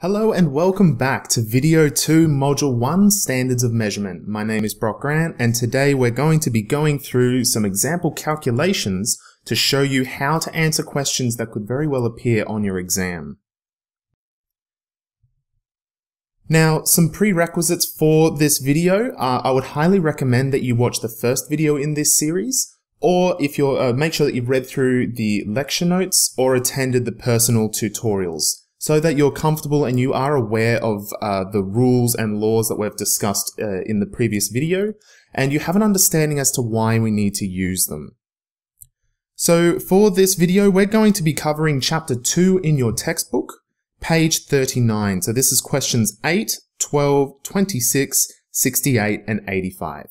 Hello and welcome back to Video 2 Module 1 Standards of Measurement. My name is Brock Grant and today we're going to be going through some example calculations to show you how to answer questions that could very well appear on your exam. Now, some prerequisites for this video. Uh, I would highly recommend that you watch the first video in this series, or if you're, uh, make sure that you've read through the lecture notes or attended the personal tutorials so that you're comfortable and you are aware of uh, the rules and laws that we've discussed uh, in the previous video, and you have an understanding as to why we need to use them. So for this video, we're going to be covering chapter 2 in your textbook, page 39. So this is questions 8, 12, 26, 68, and 85.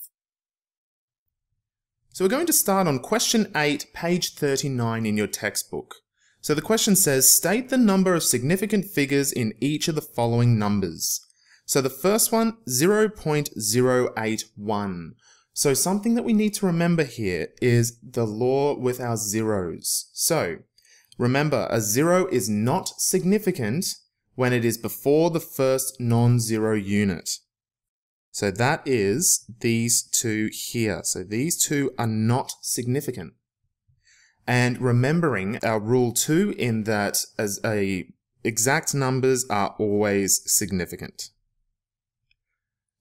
So we're going to start on question 8, page 39 in your textbook. So the question says, state the number of significant figures in each of the following numbers. So the first one, 0.081. So something that we need to remember here is the law with our zeros. So remember, a zero is not significant when it is before the first non-zero unit. So that is these two here. So these two are not significant and remembering our rule two in that as a exact numbers are always significant.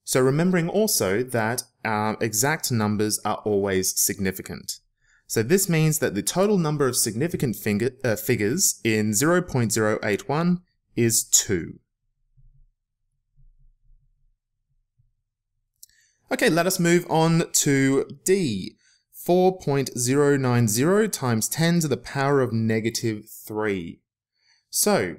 So remembering also that our exact numbers are always significant. So this means that the total number of significant finger, uh, figures in 0.081 is 2. Okay, let us move on to D. 4.090 times 10 to the power of negative 3. So,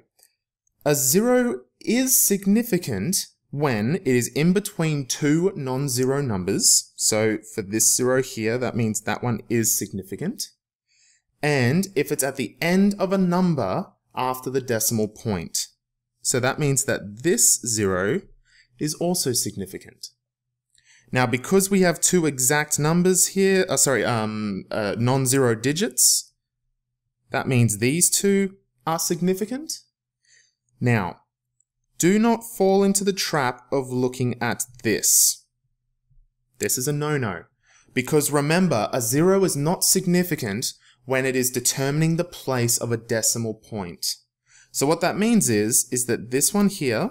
a zero is significant when it is in between two non-zero numbers. So for this zero here, that means that one is significant. And if it's at the end of a number after the decimal point. So that means that this zero is also significant. Now, because we have two exact numbers here, uh, sorry, um, uh, non-zero digits, that means these two are significant. Now, do not fall into the trap of looking at this. This is a no-no. Because remember, a zero is not significant when it is determining the place of a decimal point. So what that means is, is that this one here,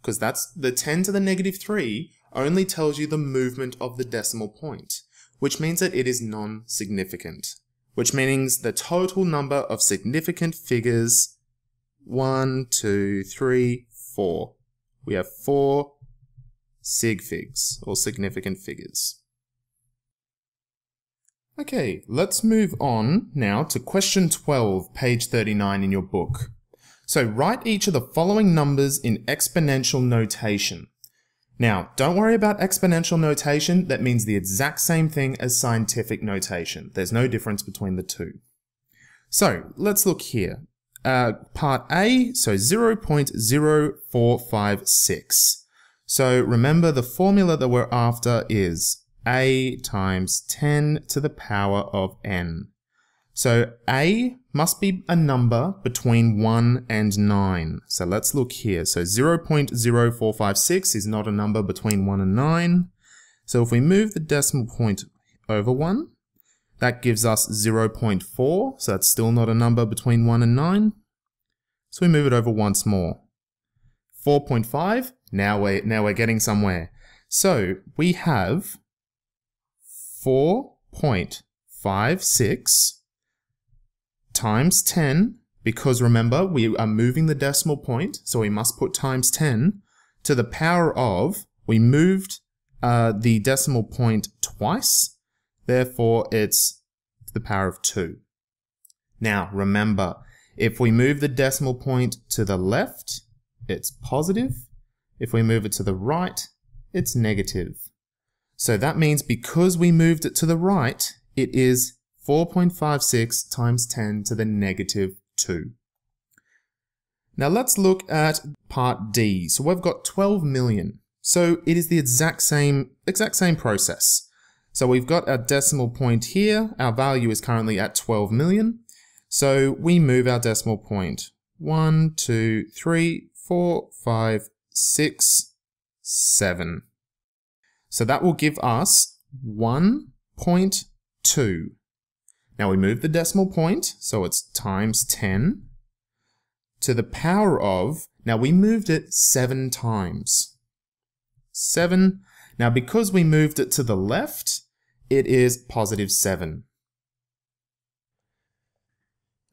because that's the 10 to the negative 3, only tells you the movement of the decimal point, which means that it is non-significant, which means the total number of significant figures, one, two, three, four. We have four sig figs, or significant figures. Okay, let's move on now to question 12, page 39 in your book. So write each of the following numbers in exponential notation. Now, don't worry about exponential notation. That means the exact same thing as scientific notation. There's no difference between the two. So let's look here. Uh, part A, so 0.0456. So remember the formula that we're after is A times 10 to the power of n. So A must be a number between 1 and 9. So let's look here. So 0.0456 is not a number between 1 and 9. So if we move the decimal point over 1, that gives us 0.4. So that's still not a number between 1 and 9. So we move it over once more. 4.5, now we're, now we're getting somewhere. So we have 4.56 times 10, because remember, we are moving the decimal point, so we must put times 10, to the power of, we moved uh, the decimal point twice, therefore it's the power of 2. Now, remember, if we move the decimal point to the left, it's positive. If we move it to the right, it's negative. So that means because we moved it to the right, it is 4.56 times 10 to the negative 2. Now let's look at part D. So we've got 12 million. So it is the exact same, exact same process. So we've got our decimal point here. Our value is currently at 12 million. So we move our decimal point 1, 2, 3, four, five, six, seven. So that will give us 1.2. Now we move the decimal point, so it's times 10 to the power of, now we moved it seven times. Seven. Now because we moved it to the left, it is positive seven.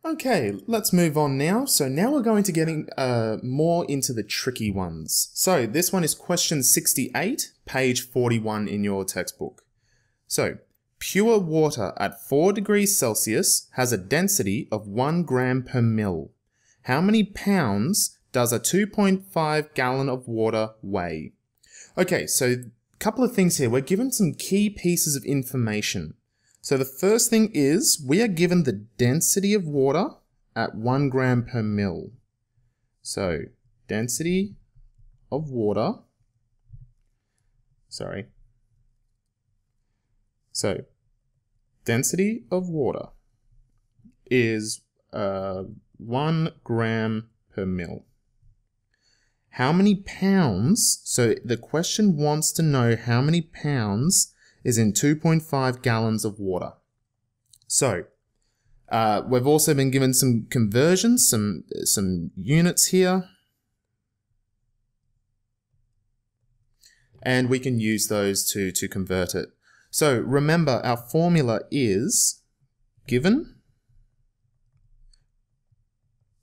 Okay, let's move on now. So now we're going to getting uh, more into the tricky ones. So this one is question 68, page 41 in your textbook. So, pure water at 4 degrees Celsius has a density of 1 gram per mil. How many pounds does a 2.5 gallon of water weigh? Okay, so a couple of things here. We're given some key pieces of information. So the first thing is we are given the density of water at 1 gram per mil. So density of water, sorry. So density of water is uh, 1 gram per mil. How many pounds? So the question wants to know how many pounds is in 2.5 gallons of water. So, uh, we've also been given some conversions, some, some units here. And we can use those to, to convert it. So remember, our formula is given,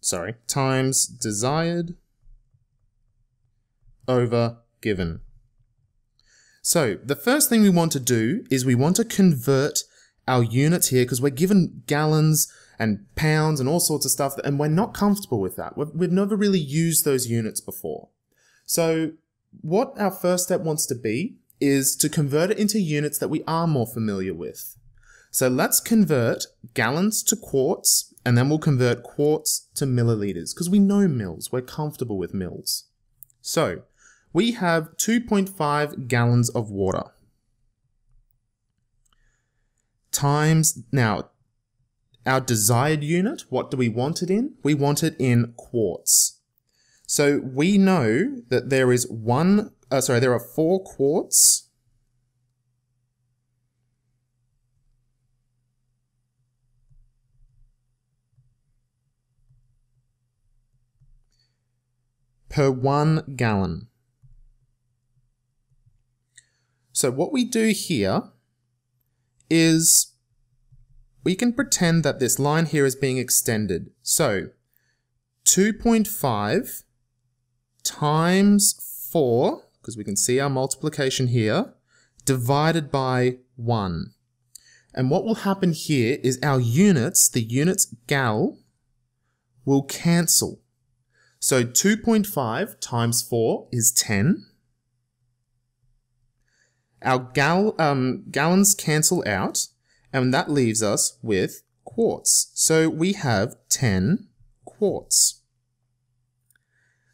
sorry, times desired over given. So the first thing we want to do is we want to convert our units here because we're given gallons and pounds and all sorts of stuff and we're not comfortable with that. We've, we've never really used those units before. So what our first step wants to be is to convert it into units that we are more familiar with. So let's convert gallons to quarts and then we'll convert quarts to milliliters because we know mils. We're comfortable with mils. So we have 2.5 gallons of water times, now, our desired unit, what do we want it in? We want it in quarts. So we know that there is one, uh, sorry, there are four quarts per one gallon. So what we do here is we can pretend that this line here is being extended. So 2.5 times 4, because we can see our multiplication here, divided by 1. And what will happen here is our units, the units gal, will cancel. So 2.5 times 4 is 10. Our gal, um, gallons cancel out, and that leaves us with quarts. So we have 10 quarts.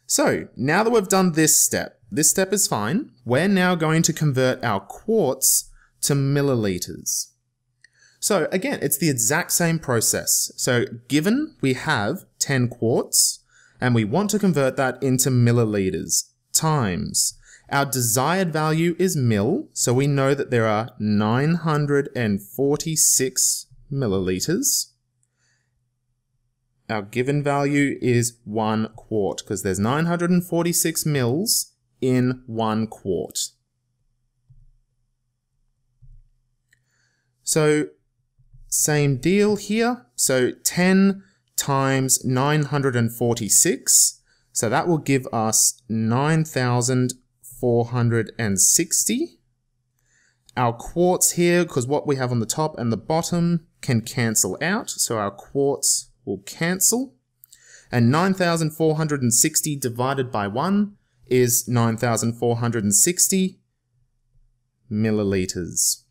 So now that we've done this step, this step is fine. We're now going to convert our quarts to milliliters. So again, it's the exact same process. So given we have 10 quarts and we want to convert that into milliliters times our desired value is mil, so we know that there are 946 milliliters. Our given value is one quart because there's 946 mils in one quart. So same deal here. So 10 times 946. So that will give us 9,460. Our quarts here, because what we have on the top and the bottom can cancel out, so our quarts will cancel. And 9,460 divided by 1 is 9,460 milliliters.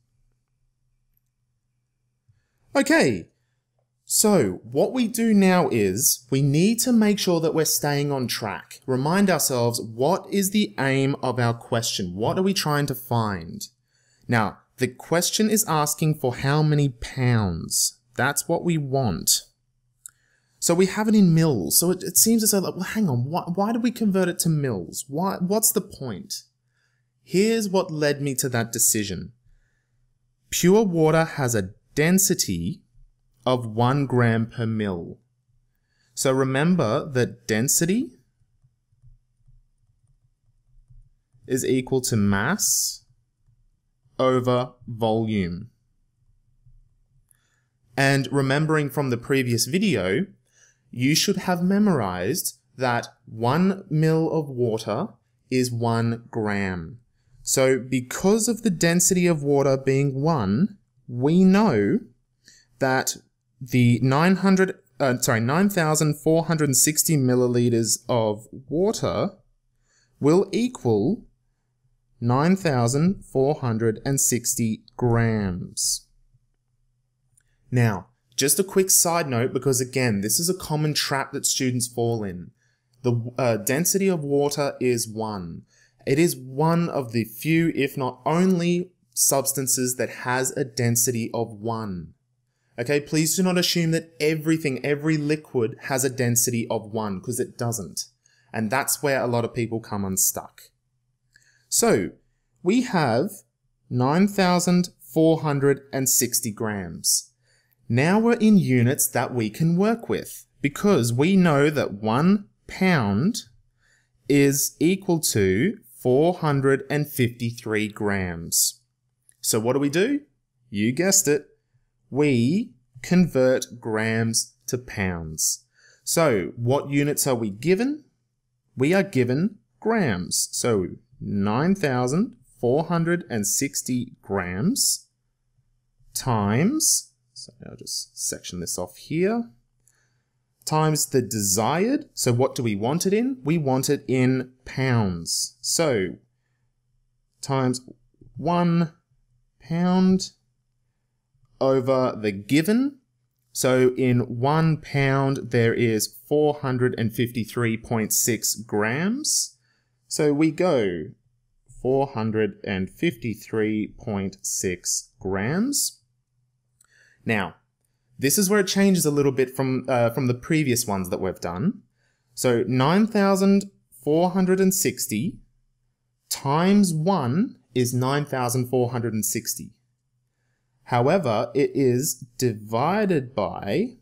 Okay, so, what we do now is we need to make sure that we're staying on track. Remind ourselves what is the aim of our question? What are we trying to find? Now, the question is asking for how many pounds. That's what we want. So we have it in mils. So it, it seems as though, like, well, hang on, why, why did we convert it to mils? Why, what's the point? Here's what led me to that decision. Pure water has a density of one gram per mil. So remember that density is equal to mass over volume. And remembering from the previous video, you should have memorized that one mil of water is one gram. So because of the density of water being one, we know that the 900, uh, sorry, 9,460 milliliters of water will equal 9,460 grams. Now, just a quick side note, because again, this is a common trap that students fall in. The uh, density of water is 1. It is one of the few, if not only, substances that has a density of 1. Okay, please do not assume that everything, every liquid has a density of 1, because it doesn't. And that's where a lot of people come unstuck. So, we have 9,460 grams. Now we're in units that we can work with because we know that one pound is equal to 453 grams. So what do we do? You guessed it. We convert grams to pounds. So what units are we given? We are given grams. So 9,460 grams times so I'll just section this off here. Times the desired. So what do we want it in? We want it in pounds. So times one pound over the given. So in one pound, there is 453.6 grams. So we go 453.6 grams. Now, this is where it changes a little bit from, uh, from the previous ones that we've done. So 9,460 times 1 is 9,460. However, it is divided by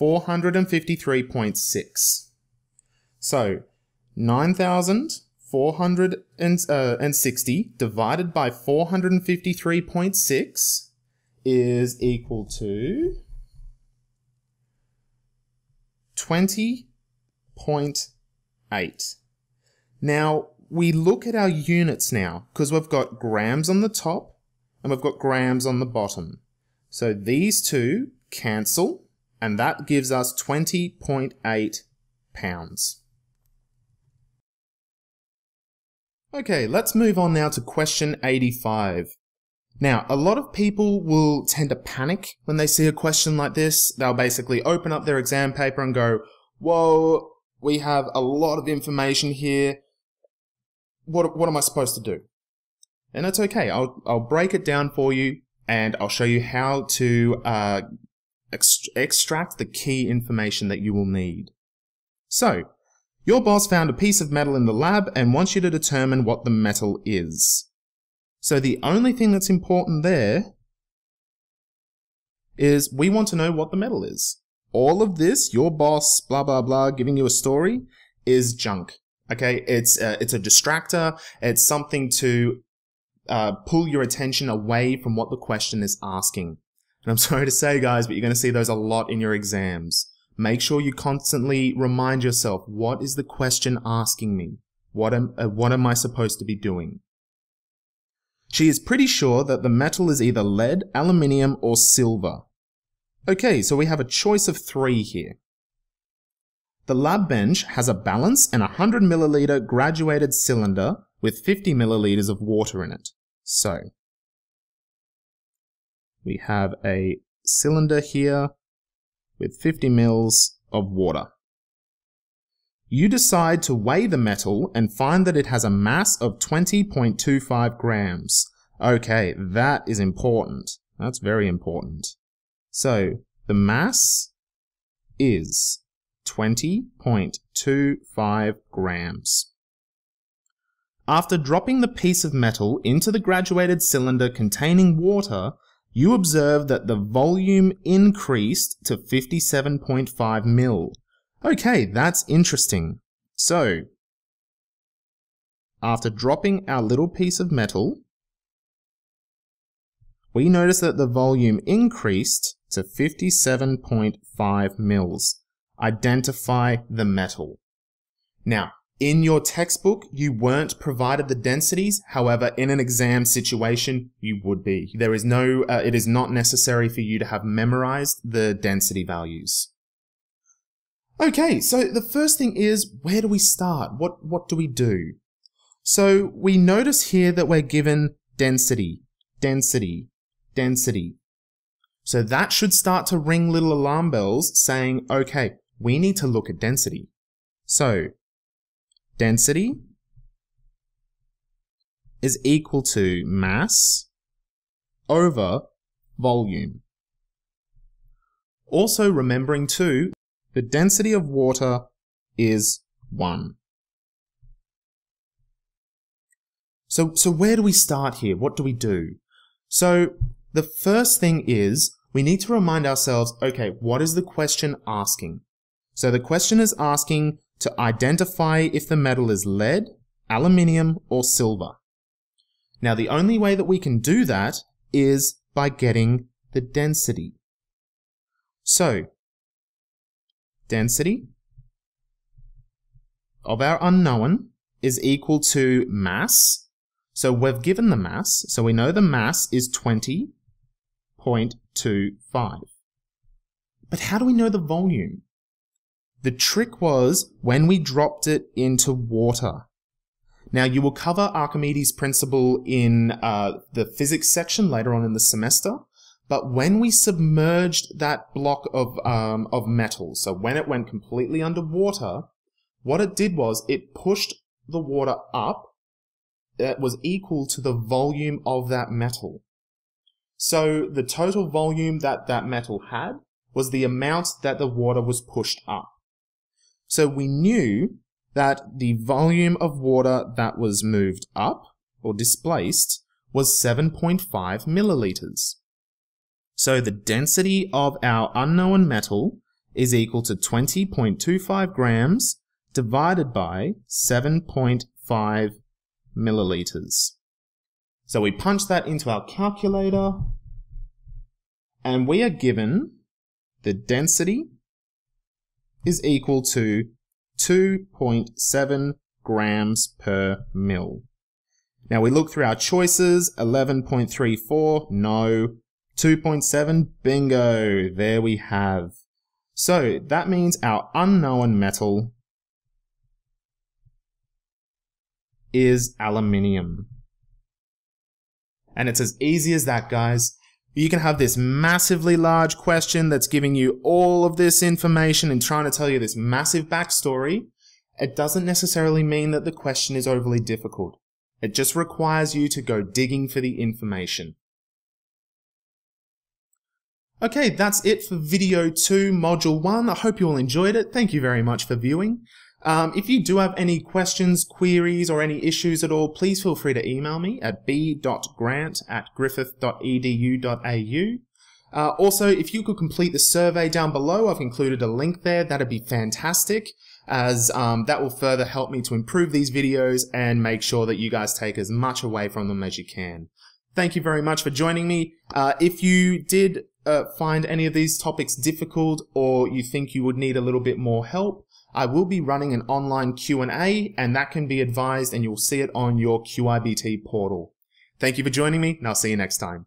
453.6. So 9,460 divided by 453.6 is equal to 20.8. Now, we look at our units now because we've got grams on the top and we've got grams on the bottom. So these two cancel and that gives us 20.8 pounds. Okay, let's move on now to question 85. Now, a lot of people will tend to panic when they see a question like this. They'll basically open up their exam paper and go, whoa, we have a lot of information here. What, what am I supposed to do? And that's okay. I'll, I'll break it down for you and I'll show you how to uh, extract the key information that you will need. So, your boss found a piece of metal in the lab and wants you to determine what the metal is. So the only thing that's important there is we want to know what the metal is. All of this, your boss, blah, blah, blah, giving you a story is junk. Okay, it's a, it's a distractor. It's something to uh, pull your attention away from what the question is asking. And I'm sorry to say, guys, but you're going to see those a lot in your exams. Make sure you constantly remind yourself, what is the question asking me? What am, uh, what am I supposed to be doing? She is pretty sure that the metal is either lead, aluminium, or silver. Okay, so we have a choice of three here. The lab bench has a balance and a 100 milliliter graduated cylinder with 50 milliliters of water in it. So, we have a cylinder here with 50 mils of water. You decide to weigh the metal and find that it has a mass of 20.25 grams. Okay, that is important. That's very important. So, the mass is 20.25 grams. After dropping the piece of metal into the graduated cylinder containing water, you observe that the volume increased to 57.5 mil. Okay, that's interesting. So, after dropping our little piece of metal, we notice that the volume increased to 57.5 mils. Identify the metal. Now, in your textbook, you weren't provided the densities. However, in an exam situation, you would be. There is no, uh, it is not necessary for you to have memorized the density values. Okay, so the first thing is, where do we start? What, what do we do? So we notice here that we're given density, density, density. So that should start to ring little alarm bells saying, okay, we need to look at density. So density is equal to mass over volume. Also remembering too, the density of water is 1. So, so where do we start here? What do we do? So the first thing is we need to remind ourselves, okay, what is the question asking? So the question is asking to identify if the metal is lead, aluminium, or silver. Now the only way that we can do that is by getting the density. So, density of our unknown is equal to mass. So we've given the mass, so we know the mass is 20.25. But how do we know the volume? The trick was when we dropped it into water. Now, you will cover Archimedes' principle in uh, the physics section later on in the semester, but when we submerged that block of, um, of metal, so when it went completely underwater, what it did was it pushed the water up that was equal to the volume of that metal. So the total volume that that metal had was the amount that the water was pushed up. So we knew that the volume of water that was moved up or displaced was 7.5 milliliters. So the density of our unknown metal is equal to 20.25 grams divided by 7.5 milliliters. So we punch that into our calculator and we are given the density is equal to 2.7 grams per mil. Now we look through our choices, 11.34, no. 2.7, bingo, there we have. So that means our unknown metal is aluminium. And it's as easy as that, guys. You can have this massively large question that's giving you all of this information and trying to tell you this massive backstory. It doesn't necessarily mean that the question is overly difficult. It just requires you to go digging for the information. Okay, that's it for video 2, module 1. I hope you all enjoyed it. Thank you very much for viewing. Um, if you do have any questions, queries, or any issues at all, please feel free to email me at b.grant at griffith.edu.au. Uh, also, if you could complete the survey down below, I've included a link there. That'd be fantastic, as um, that will further help me to improve these videos and make sure that you guys take as much away from them as you can. Thank you very much for joining me. Uh, if you did uh, find any of these topics difficult or you think you would need a little bit more help, I will be running an online Q&A and that can be advised and you'll see it on your QIBT portal. Thank you for joining me and I'll see you next time.